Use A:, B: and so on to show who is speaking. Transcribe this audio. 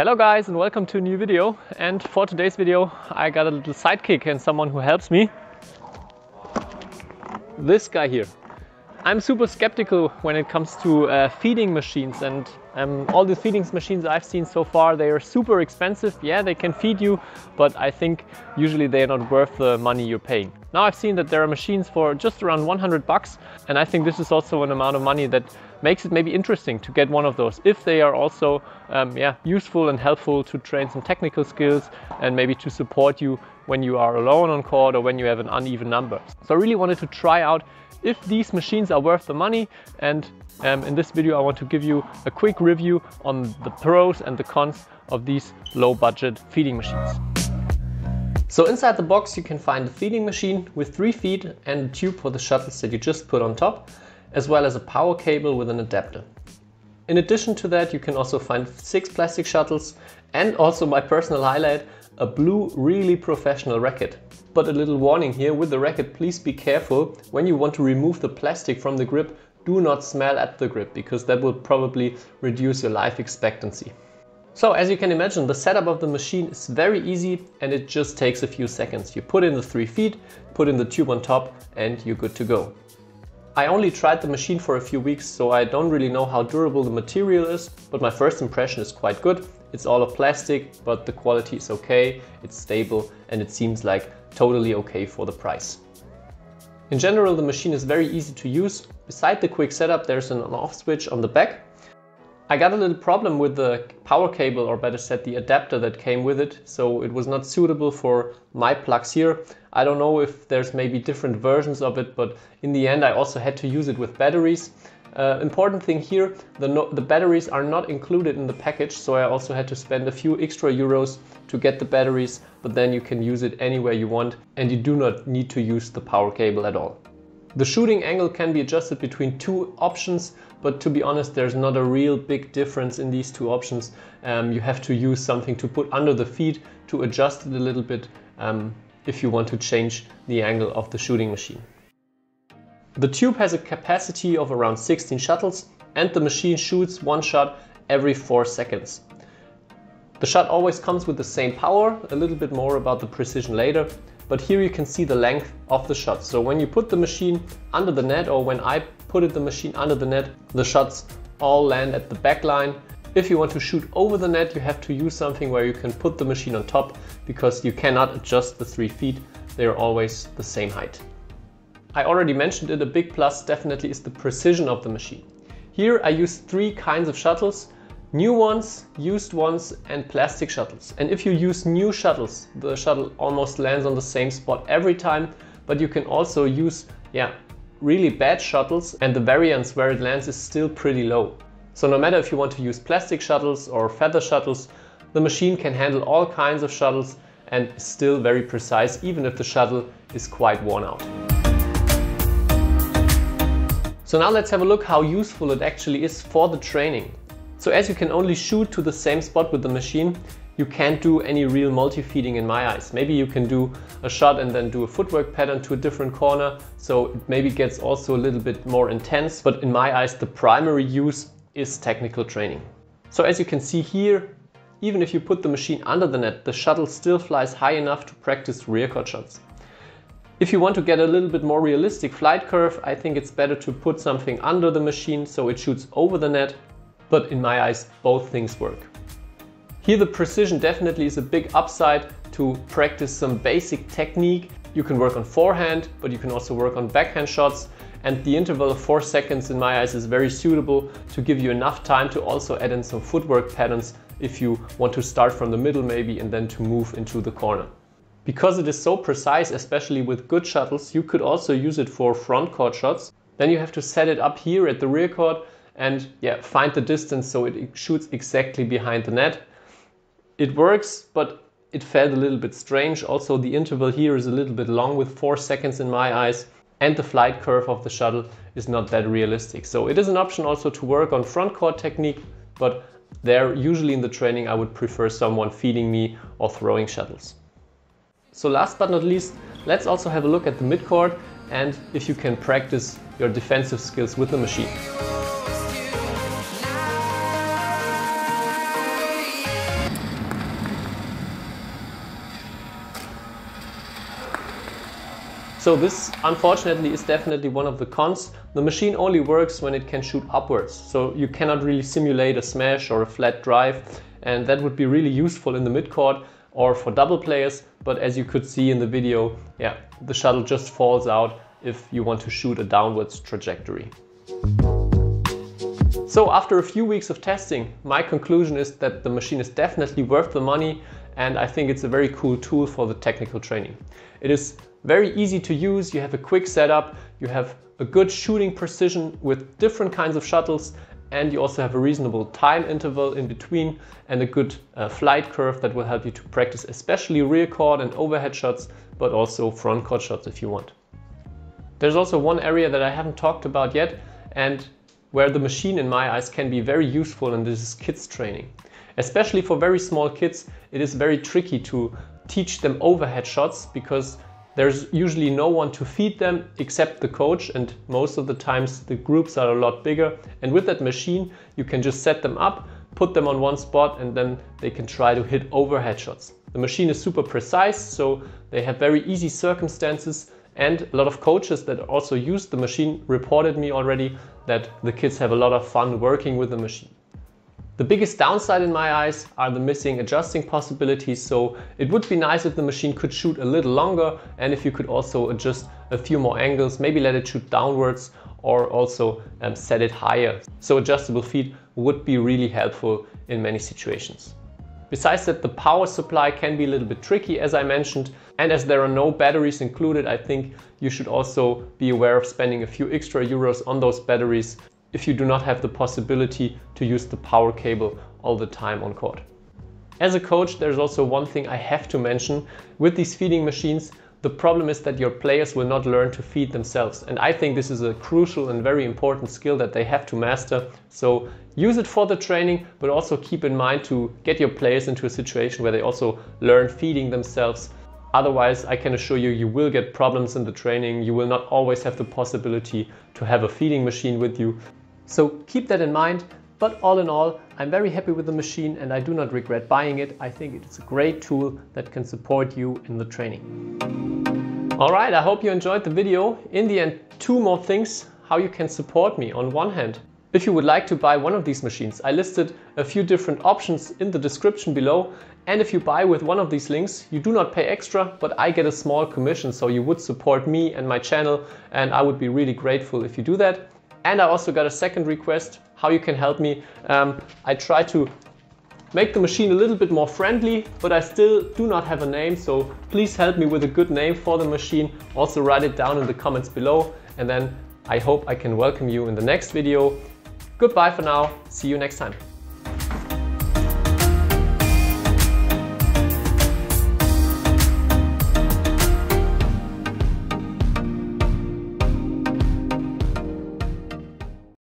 A: Hello guys and welcome to a new video and for today's video I got a little sidekick and someone who helps me. This guy here. I'm super skeptical when it comes to uh, feeding machines and um, all the feeding machines I've seen so far they are super expensive. Yeah they can feed you but I think usually they're not worth the money you're paying. Now I've seen that there are machines for just around 100 bucks and I think this is also an amount of money that makes it maybe interesting to get one of those if they are also um, yeah, useful and helpful to train some technical skills and maybe to support you when you are alone on court or when you have an uneven number. So I really wanted to try out if these machines are worth the money and um, in this video I want to give you a quick review on the pros and the cons of these low budget feeding machines. So inside the box you can find the feeding machine with three feet and a tube for the shuttles that you just put on top as well as a power cable with an adapter. In addition to that, you can also find six plastic shuttles and also my personal highlight, a blue really professional racket. But a little warning here, with the racket please be careful when you want to remove the plastic from the grip, do not smell at the grip because that will probably reduce your life expectancy. So as you can imagine, the setup of the machine is very easy and it just takes a few seconds. You put in the three feet, put in the tube on top and you're good to go. I only tried the machine for a few weeks, so I don't really know how durable the material is, but my first impression is quite good. It's all of plastic, but the quality is okay, it's stable, and it seems like totally okay for the price. In general, the machine is very easy to use. Beside the quick setup, there's an off switch on the back I got a little problem with the power cable or better said the adapter that came with it. So it was not suitable for my plugs here. I don't know if there's maybe different versions of it, but in the end I also had to use it with batteries. Uh, important thing here, the, no the batteries are not included in the package, so I also had to spend a few extra euros to get the batteries, but then you can use it anywhere you want and you do not need to use the power cable at all. The shooting angle can be adjusted between two options, but to be honest, there's not a real big difference in these two options. Um, you have to use something to put under the feet to adjust it a little bit um, if you want to change the angle of the shooting machine. The tube has a capacity of around 16 shuttles and the machine shoots one shot every 4 seconds. The shot always comes with the same power, a little bit more about the precision later, but here you can see the length of the shot. So when you put the machine under the net or when I put the machine under the net, the shots all land at the back line. If you want to shoot over the net, you have to use something where you can put the machine on top because you cannot adjust the three feet. They're always the same height. I already mentioned it, a big plus definitely is the precision of the machine. Here I use three kinds of shuttles New ones, used ones and plastic shuttles. And if you use new shuttles, the shuttle almost lands on the same spot every time, but you can also use yeah, really bad shuttles and the variance where it lands is still pretty low. So no matter if you want to use plastic shuttles or feather shuttles, the machine can handle all kinds of shuttles and is still very precise even if the shuttle is quite worn out. So now let's have a look how useful it actually is for the training. So as you can only shoot to the same spot with the machine, you can't do any real multi-feeding in my eyes. Maybe you can do a shot and then do a footwork pattern to a different corner, so it maybe gets also a little bit more intense, but in my eyes the primary use is technical training. So as you can see here, even if you put the machine under the net, the shuttle still flies high enough to practice rear court shots. If you want to get a little bit more realistic flight curve, I think it's better to put something under the machine so it shoots over the net but in my eyes, both things work. Here the precision definitely is a big upside to practice some basic technique. You can work on forehand, but you can also work on backhand shots. And the interval of four seconds in my eyes is very suitable to give you enough time to also add in some footwork patterns if you want to start from the middle maybe and then to move into the corner. Because it is so precise, especially with good shuttles, you could also use it for front court shots. Then you have to set it up here at the rear court and yeah, find the distance so it shoots exactly behind the net. It works, but it felt a little bit strange. Also, the interval here is a little bit long with four seconds in my eyes and the flight curve of the shuttle is not that realistic. So it is an option also to work on front court technique, but there usually in the training I would prefer someone feeding me or throwing shuttles. So last but not least, let's also have a look at the midcourt and if you can practice your defensive skills with the machine. So this unfortunately is definitely one of the cons. The machine only works when it can shoot upwards. So you cannot really simulate a smash or a flat drive and that would be really useful in the midcourt or for double players. But as you could see in the video, yeah, the shuttle just falls out if you want to shoot a downwards trajectory. So after a few weeks of testing, my conclusion is that the machine is definitely worth the money and I think it's a very cool tool for the technical training. It is very easy to use, you have a quick setup, you have a good shooting precision with different kinds of shuttles and you also have a reasonable time interval in between and a good uh, flight curve that will help you to practice especially rear court and overhead shots but also front court shots if you want. There's also one area that I haven't talked about yet and where the machine in my eyes can be very useful and this is kids training. Especially for very small kids, it is very tricky to teach them overhead shots because there's usually no one to feed them except the coach and most of the times the groups are a lot bigger and with that machine you can just set them up, put them on one spot and then they can try to hit overhead shots. The machine is super precise so they have very easy circumstances and a lot of coaches that also use the machine reported me already that the kids have a lot of fun working with the machine. The biggest downside in my eyes are the missing adjusting possibilities, so it would be nice if the machine could shoot a little longer and if you could also adjust a few more angles, maybe let it shoot downwards or also um, set it higher. So adjustable feet would be really helpful in many situations. Besides that, the power supply can be a little bit tricky, as I mentioned, and as there are no batteries included, I think you should also be aware of spending a few extra euros on those batteries if you do not have the possibility to use the power cable all the time on court. As a coach, there's also one thing I have to mention. With these feeding machines, the problem is that your players will not learn to feed themselves. And I think this is a crucial and very important skill that they have to master. So use it for the training, but also keep in mind to get your players into a situation where they also learn feeding themselves. Otherwise, I can assure you, you will get problems in the training. You will not always have the possibility to have a feeding machine with you. So keep that in mind. But all in all, I'm very happy with the machine and I do not regret buying it. I think it's a great tool that can support you in the training. All right, I hope you enjoyed the video. In the end, two more things how you can support me. On one hand, if you would like to buy one of these machines, I listed a few different options in the description below. And if you buy with one of these links, you do not pay extra, but I get a small commission. So you would support me and my channel. And I would be really grateful if you do that. And I also got a second request how you can help me. Um, I try to make the machine a little bit more friendly, but I still do not have a name. So please help me with a good name for the machine. Also write it down in the comments below. And then I hope I can welcome you in the next video. Goodbye for now. See you next time.